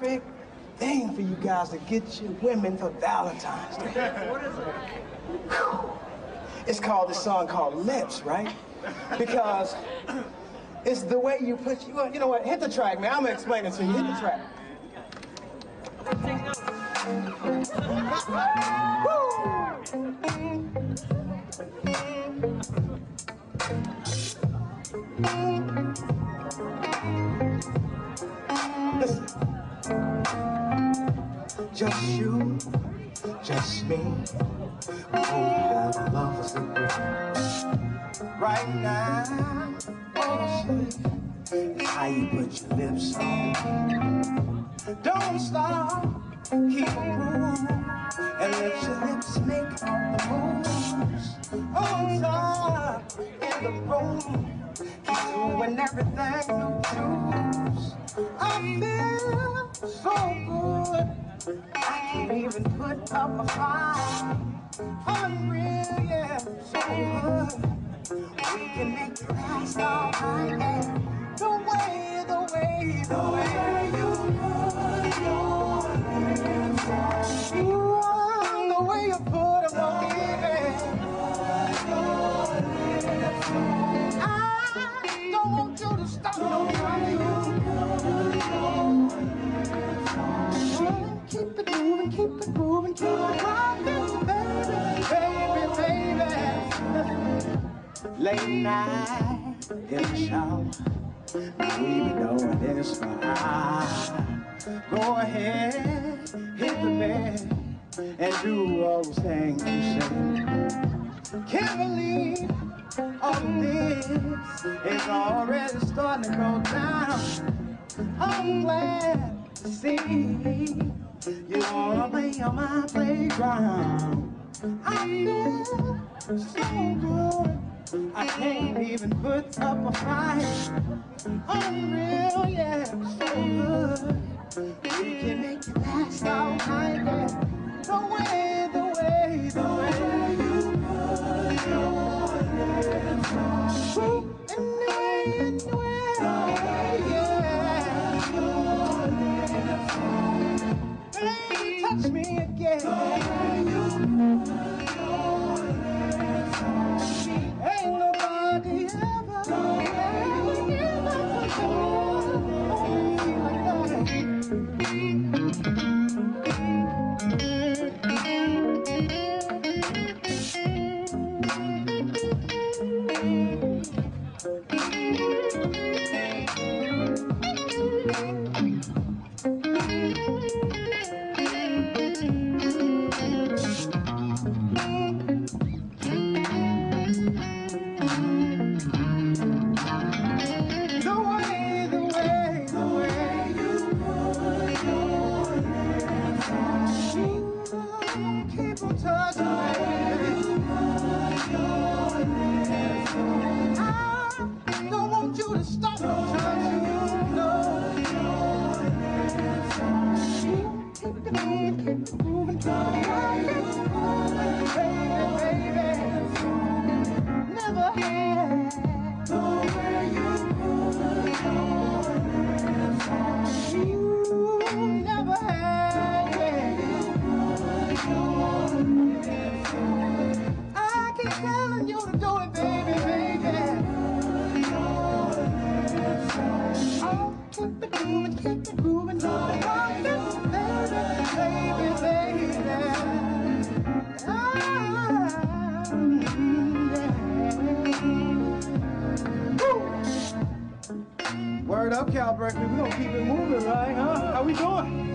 perfect thing for you guys to get your women for Valentine's Day. What is it? Whew. It's called this song called Lips, right? Because it's the way you put you. You know what? Hit the track, man. I'm gonna explain it to you. Hit the track. Listen. Just you, just me. We both have lover's degree. Right now, see how you put your lips on. Don't stop, keep moving, and let your lips make all the moves. On top, in the room, keep doing everything you choose. Can't put up a fight. Unreal, yeah, so good. We can make it last all night. And the way, the way, the way keep it moving, keep it rocking, baby, baby, baby. Late night in the shower, we be doing this hours. Go ahead, hit the bed, and do all those things you say. Can't believe all this is already starting to go down. I'm glad to see you wanna play on my playground. I feel so good. I can't even put up a fight. Oh, Unreal, yeah, so good. We can make it last all night, yeah. The way, the way, the way you put your lips on me. And way, and the way, stop Cal Berkeley. We gonna keep it moving, right? Huh? How we doing?